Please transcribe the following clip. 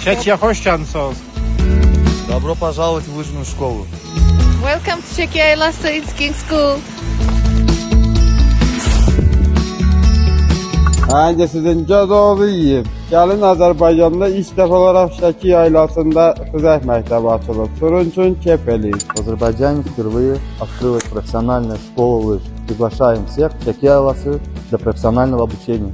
Şəkiyə xoş gəlmisiniz. Добро пожаловать в лыжную школу. Welcome to Czechia Elastoid Skiing School. Hangisinin Cadoğlu yiyib. Gəlin Azərbaycanda ilk dəfə olaraq Şəki yaylasında xizək məktəbi açılıb. Surunçun Kepeli. В Азербайджане впервые открылась профессиональная школа лыж. Приглашаем всех в Чакиаласы для профессионального обучения.